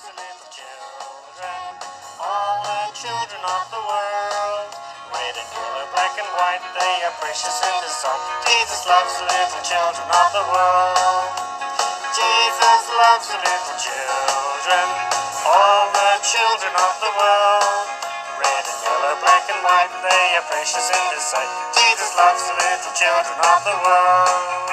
loves the little children, all the children of the world. Red and yellow, black and white, they are precious in the sight. Jesus loves the little children of the world. Jesus loves the little children, all the children of the world. Red and yellow, black and white, they are precious in His sight. Jesus loves the little children of the world.